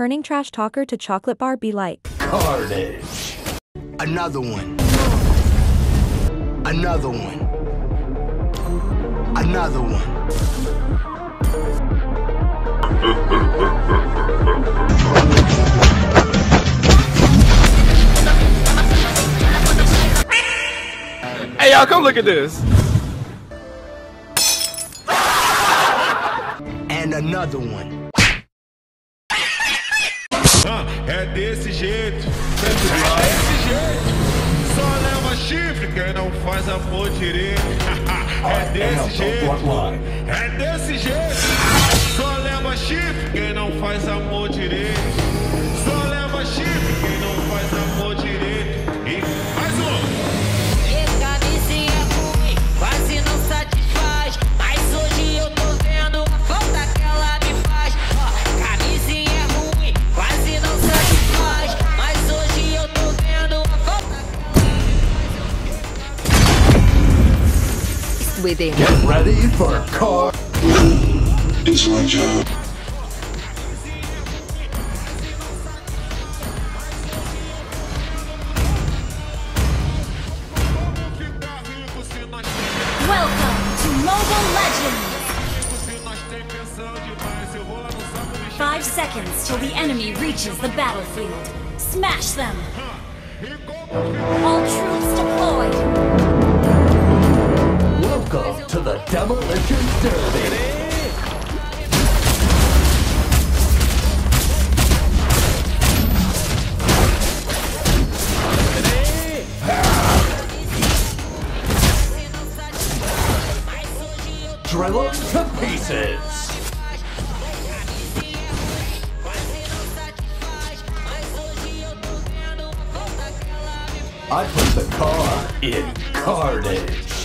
turning trash talker to chocolate bar be like? Carnage. Another one. Another one. Another one. Hey, y'all, come look at this. And another one. É desse jeito, é desse jeito. Só leva chifre quem não faz amor direito. É desse jeito, é desse jeito. Só leva chifre quem não faz amor direito. Só leva chifre Within. Get ready for car. It's my job. Ficar rico se nós Welcome to Mobile Legends! se nós tem pensão demais. Eu vou lá no saco me Five seconds till the enemy reaches the battlefield. Smash them! Welcome to the Demolition Derby. Drill 'em to pieces. I put the car in carnage.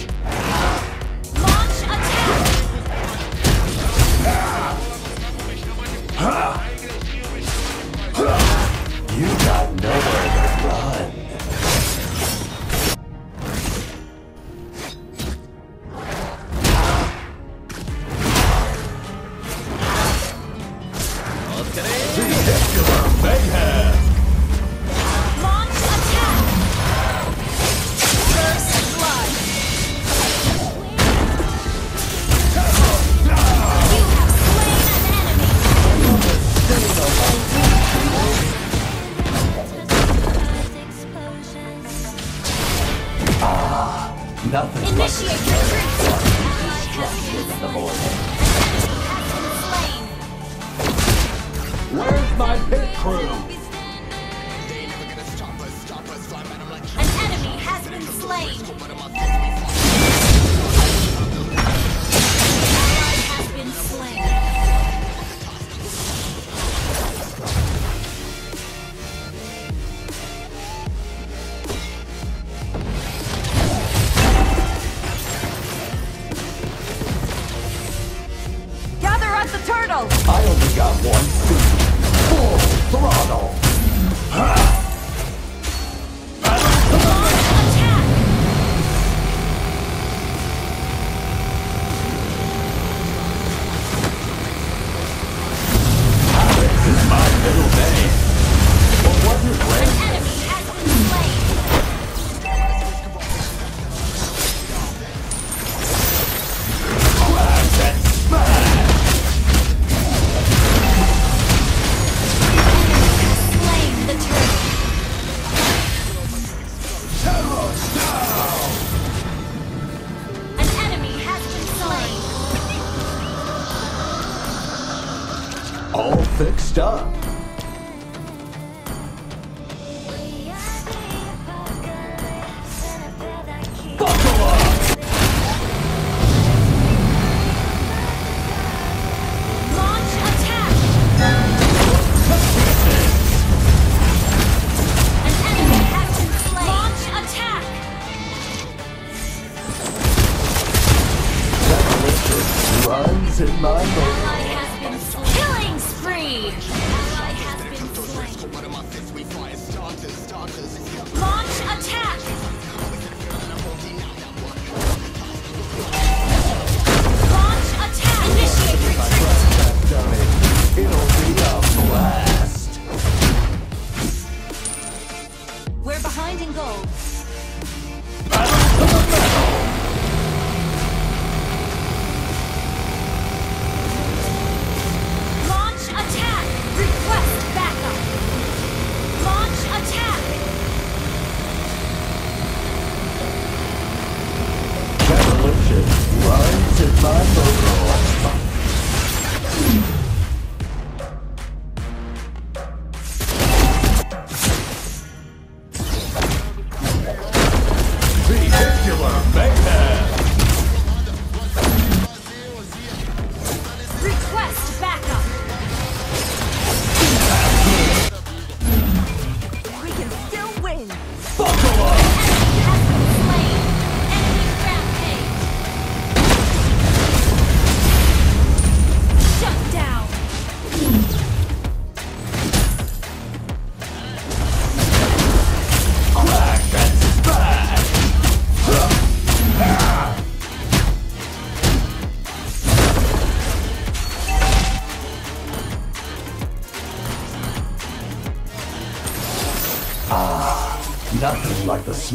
Been slain!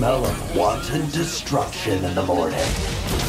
smell of wanton destruction in the morning.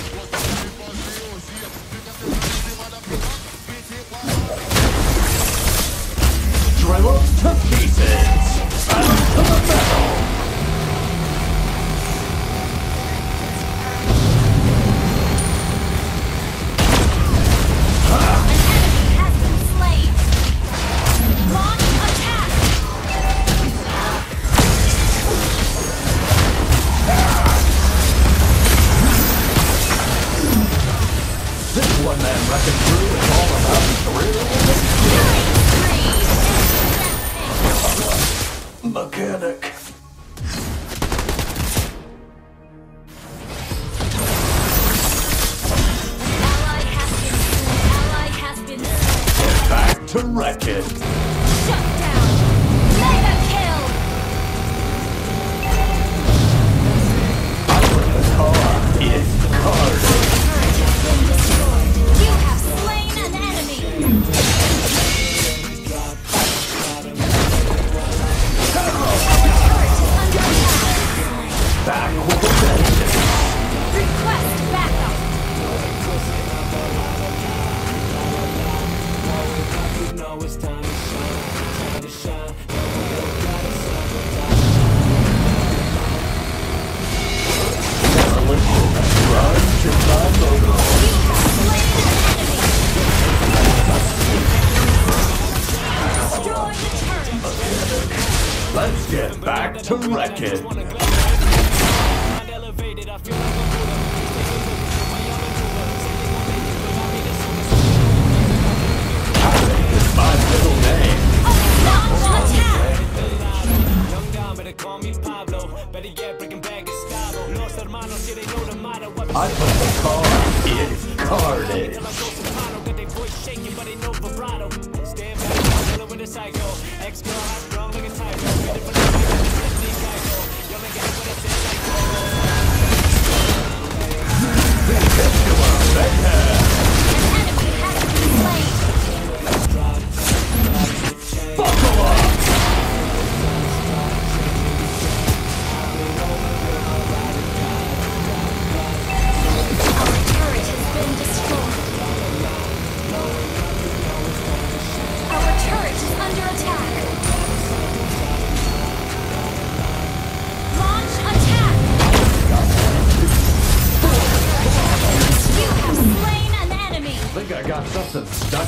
shaking, but ain't no vibrato. Stand back, dealing with a psycho. Ex girl,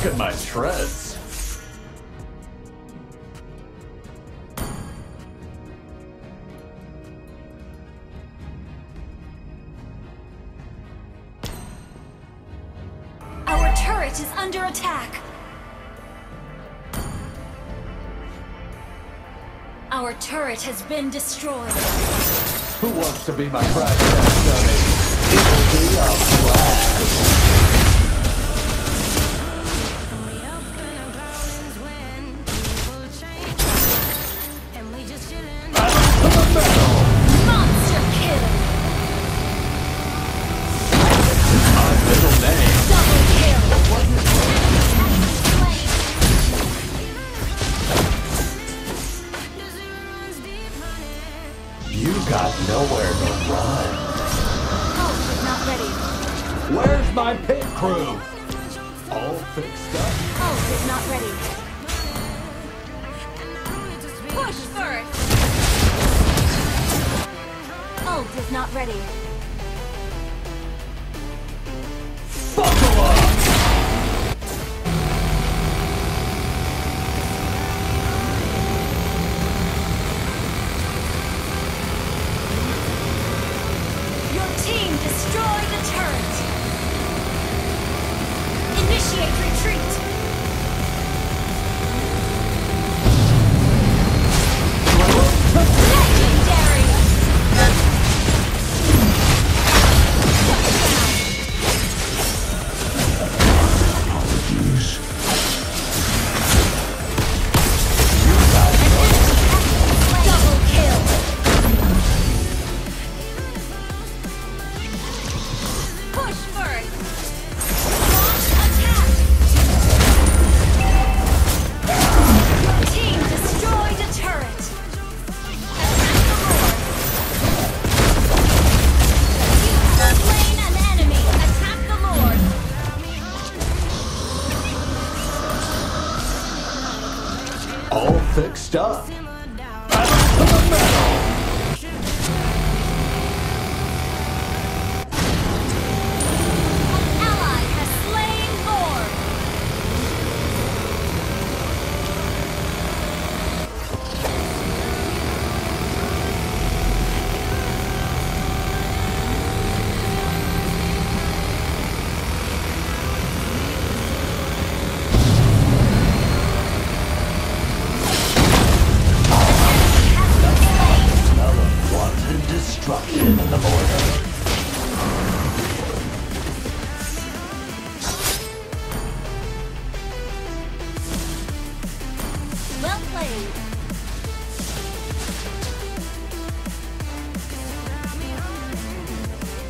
Look at my treads. Our turret is under attack. Our turret has been destroyed. Who wants to be my private? It will be a blast. thick stuff.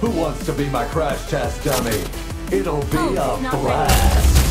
Who wants to be my crash test dummy? It'll be oh, a blast.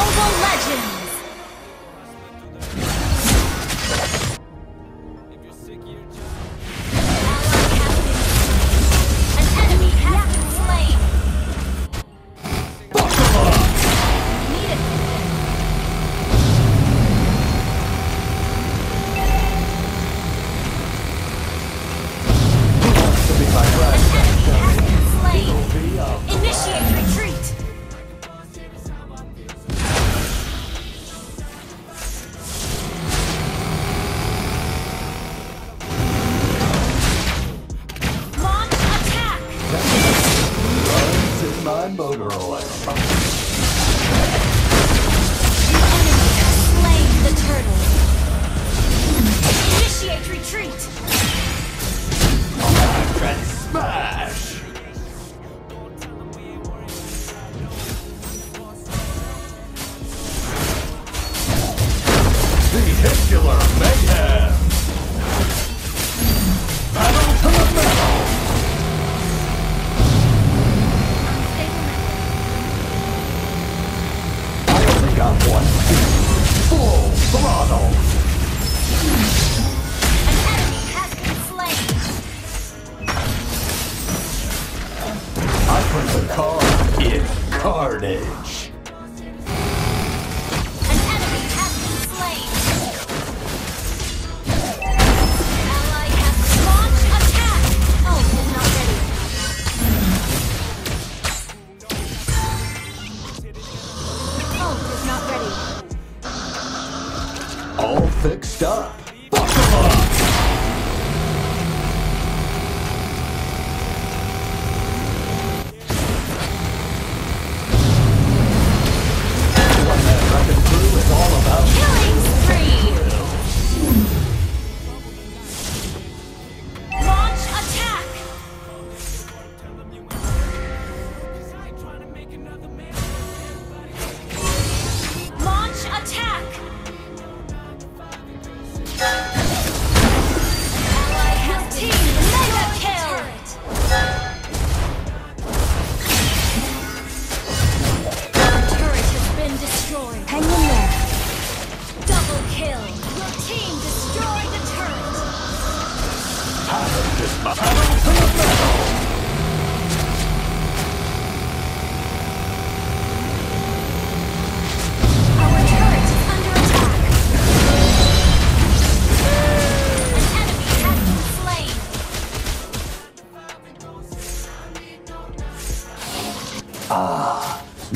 Mobile Legends!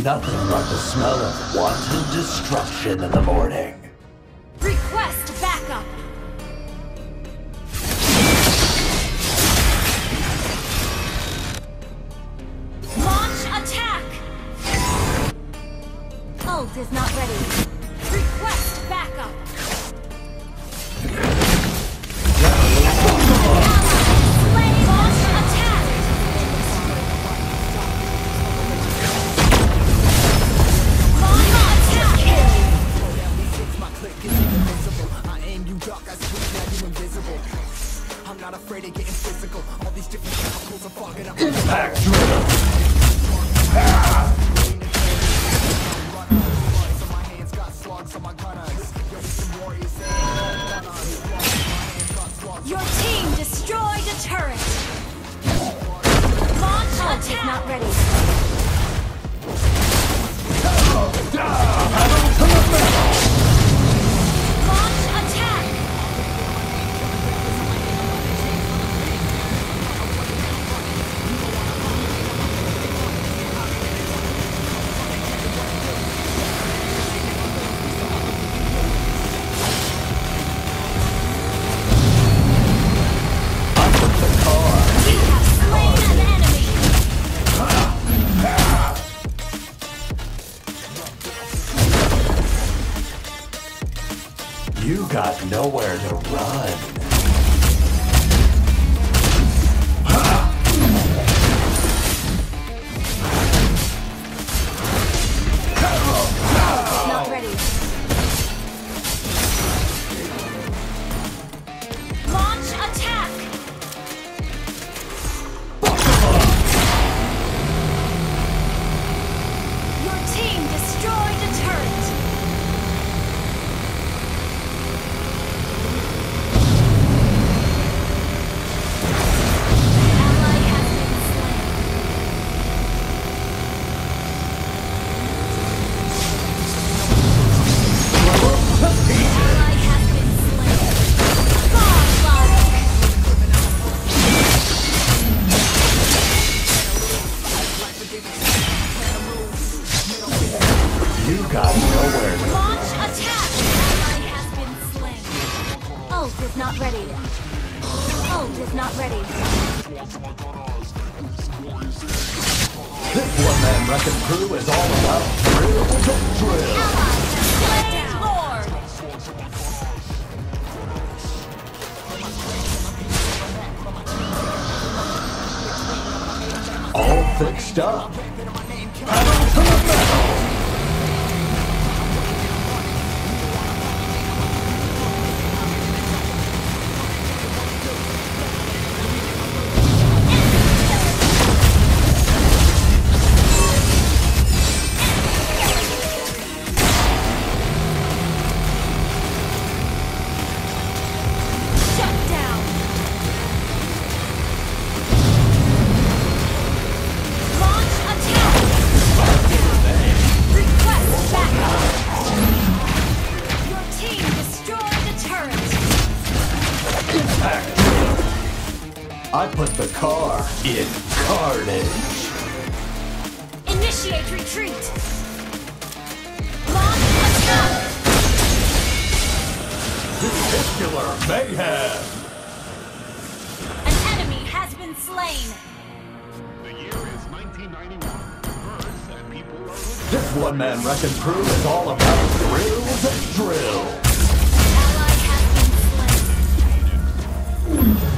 nothing but the smell of wanton destruction in the morning. Request backup! Launch attack! Cult is not ready. Request backup! is all about drill drill. Lord. All fixed up. Car in carnage. Initiate retreat. Launch attack. Testicular mayhem. An enemy has been slain. The year is 1991. Birds and people are living. This one-man wrecking crew is all about thrills and drill. Ally has been slain.